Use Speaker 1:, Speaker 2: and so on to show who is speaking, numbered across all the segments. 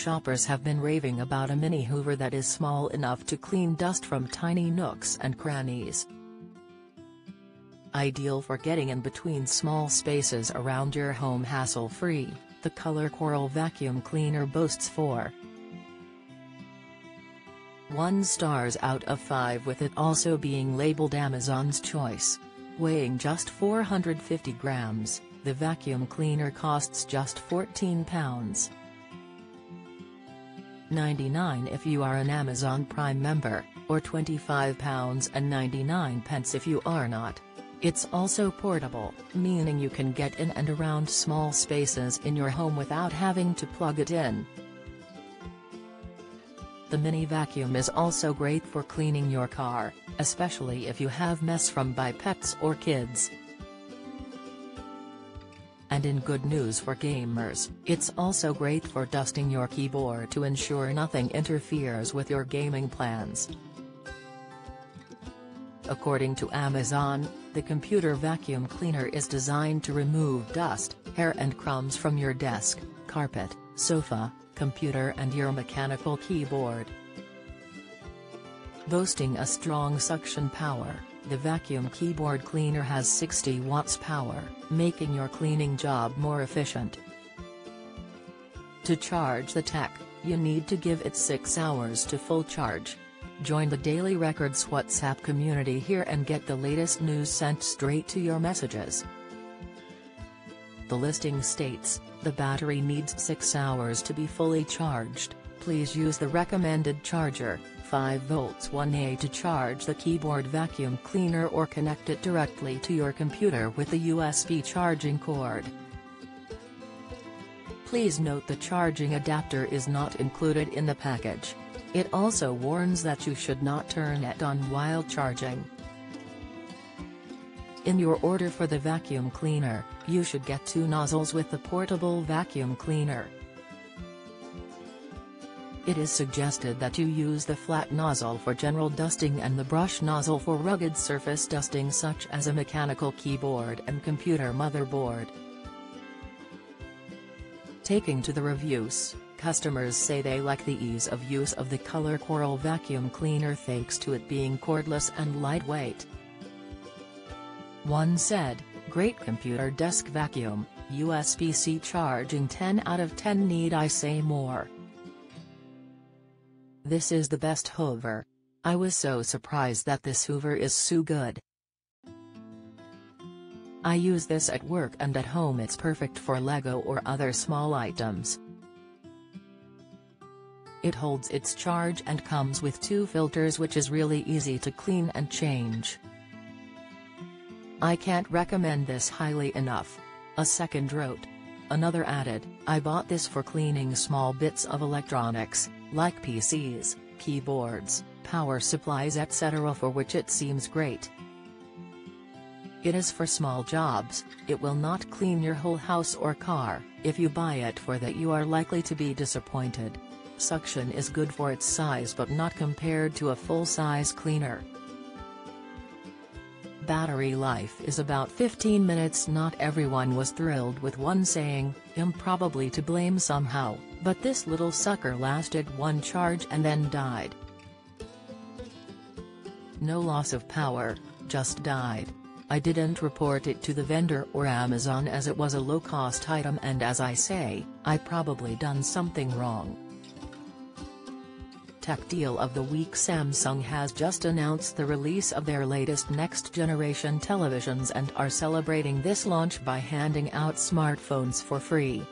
Speaker 1: Shoppers have been raving about a mini Hoover that is small enough to clean dust from tiny nooks and crannies. Ideal for getting in between small spaces around your home hassle-free, the Color Coral vacuum cleaner boasts 4. 1 stars out of 5 with it also being labeled Amazon's choice. Weighing just 450 grams, the vacuum cleaner costs just £14. 99 if you are an Amazon Prime member, or £25.99 pence if you are not. It's also portable, meaning you can get in and around small spaces in your home without having to plug it in. The mini vacuum is also great for cleaning your car, especially if you have mess from by pets or kids. And in good news for gamers, it's also great for dusting your keyboard to ensure nothing interferes with your gaming plans. According to Amazon, the computer vacuum cleaner is designed to remove dust, hair and crumbs from your desk, carpet, sofa, computer and your mechanical keyboard. Boasting a strong suction power, the vacuum keyboard cleaner has 60 watts power, making your cleaning job more efficient. To charge the tech, you need to give it 6 hours to full charge. Join the Daily Records WhatsApp community here and get the latest news sent straight to your messages. The listing states, the battery needs 6 hours to be fully charged, please use the recommended charger, 5 volts 1A to charge the keyboard vacuum cleaner or connect it directly to your computer with the USB charging cord. Please note the charging adapter is not included in the package. It also warns that you should not turn it on while charging. In your order for the vacuum cleaner, you should get two nozzles with the portable vacuum cleaner. It is suggested that you use the flat nozzle for general dusting and the brush nozzle for rugged surface dusting such as a mechanical keyboard and computer motherboard. Taking to the reviews, customers say they like the ease of use of the Color Coral vacuum cleaner thanks to it being cordless and lightweight. One said, great computer desk vacuum, USB-C charging 10 out of 10 need I say more. This is the best Hoover. I was so surprised that this Hoover is so good. I use this at work and at home it's perfect for Lego or other small items. It holds its charge and comes with two filters which is really easy to clean and change. I can't recommend this highly enough. A second wrote. Another added, I bought this for cleaning small bits of electronics, like PCs, keyboards, power supplies etc. for which it seems great. It is for small jobs, it will not clean your whole house or car, if you buy it for that you are likely to be disappointed. Suction is good for its size but not compared to a full-size cleaner. Battery life is about 15 minutes Not everyone was thrilled with one saying, I'm probably to blame somehow, but this little sucker lasted one charge and then died. No loss of power, just died. I didn't report it to the vendor or Amazon as it was a low-cost item and as I say, I probably done something wrong. Tech Deal of the Week Samsung has just announced the release of their latest next-generation televisions and are celebrating this launch by handing out smartphones for free.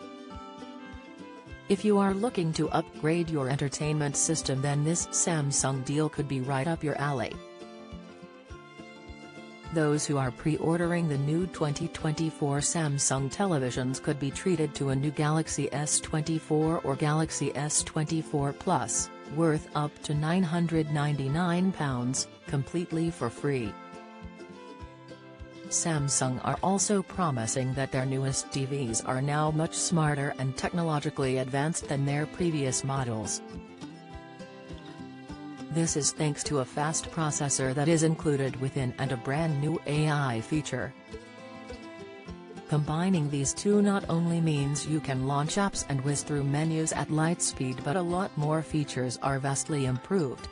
Speaker 1: If you are looking to upgrade your entertainment system then this Samsung deal could be right up your alley. Those who are pre-ordering the new 2024 Samsung televisions could be treated to a new Galaxy S24 or Galaxy S24 Plus, worth up to £999, completely for free. Samsung are also promising that their newest TVs are now much smarter and technologically advanced than their previous models. This is thanks to a fast processor that is included within and a brand new AI feature. Combining these two not only means you can launch apps and whiz through menus at light speed but a lot more features are vastly improved.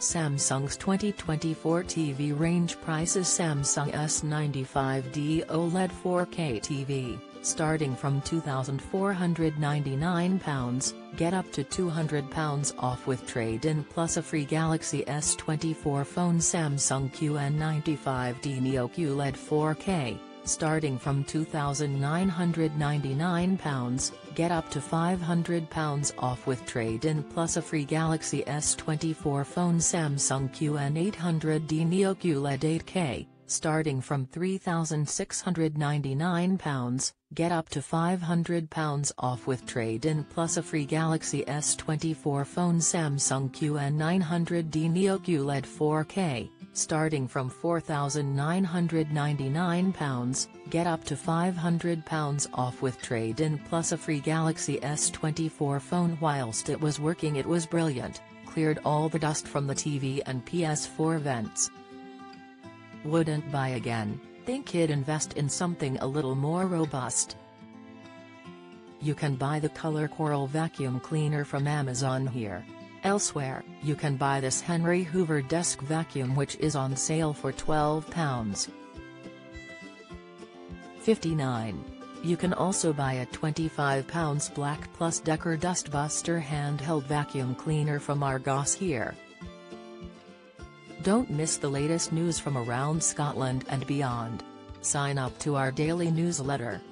Speaker 1: Samsung's 2024 TV range prices Samsung S95D OLED 4K TV, starting from £2,499, get up to £200 off with trade-in plus a free Galaxy S24 phone Samsung QN95D Neo QLED 4K, starting from £2,999, get up to £500 off with trade-in plus a free Galaxy S24 phone Samsung QN800D Neo QLED 8K, starting from £3,699, get up to £500 off with trade-in plus a free Galaxy S24 phone Samsung QN900D Neo QLED 4K, starting from £4,999, get up to £500 off with trade-in plus a free Galaxy S24 phone whilst it was working it was brilliant, cleared all the dust from the TV and PS4 vents. Wouldn't buy again, think you'd invest in something a little more robust. You can buy the Color Coral vacuum cleaner from Amazon here. Elsewhere, you can buy this Henry Hoover desk vacuum which is on sale for £12. 59. You can also buy a £25 Black Plus Decker Dustbuster handheld vacuum cleaner from Argos here. Don't miss the latest news from around Scotland and beyond. Sign up to our daily newsletter.